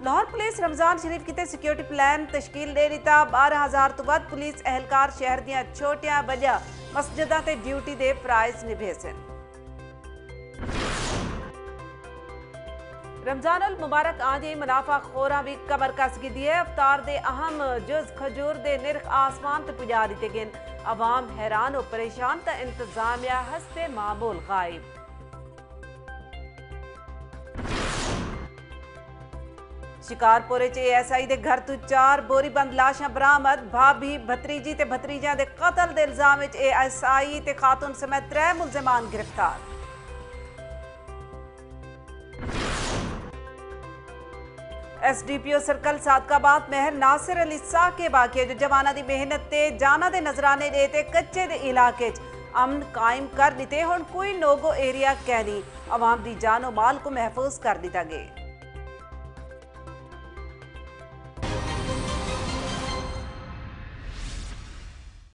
Lahore police Ramzan शरीफ किते security plan तश्कील दे दिता 12000 तो बाद पुलिस अहलकार शहर दिया छोटिया मस्जिदा ते ड्यूटी दे फराइज निभे सन रमज़ान अल मुबारक आंदे मुनाफा खोरा भी कबर कस दी है। अवतार दे अहम जुज खजूर दे निरख आसमान ते पुजा दिते अवाम हैरान और परेशान, ता इंतजामिया हस्ते मामूल गायब। ਸ਼ਿਕਾਰਪੁਰ ਚ ਏਐਸਆਈ ਦੇ ਘਰ ਤੋਂ ਚਾਰ ਬੋਰੀਬੰਦ ਲਾਸ਼ਾਂ ਬਰਾਮਦ। ਭਾਬੀ ਭਤਰੀਜੀ ਤੇ ਭਤਰੀਜਿਆਂ ਦੇ ਕਤਲ ਦੇ ਇਲਜ਼ਾਮ ਵਿੱਚ ਏਐਸਆਈ ਤੇ ਖਾਤੂਨ ਸਮੇਤ ਤਰੇ ਮੁਲਜ਼ਮਾਨ ਗ੍ਰਿਫਤਾਰ। ਐਸਡੀਪੀਓ ਸਰਕਲ ਸਾਦਕਾਬਾਦ ਮਹਿਰ ਨਾਸਿਰ ਅਲੀ ਸਾਹ ਕੇ ਵਾਕਿਆ ਜੋ ਜਵਾਨਾਂ ਦੀ ਮਿਹਨਤ ਤੇ ਜਾਨਾਂ ਦੇ ਨਜ਼ਰਾਨੇ ਦੇ ਤੇ ਕੱਚੇ ਦੇ ਇਲਾਕੇ 'ਚ ਅਮਨ ਕਾਇਮ ਕਰ ਦਿੱਤੇ, ਹੁਣ ਕੋਈ ਨੋਗੋ ਏਰੀਆ ਕਹਿ ਨਹੀਂ ਆਵਾਮ ਦੀ ਜਾਨ ਮਾਲ ਕੋ ਮਹਿਫੂਜ਼ ਕਰ ਦਿੱਤਾ ਗਿਆ।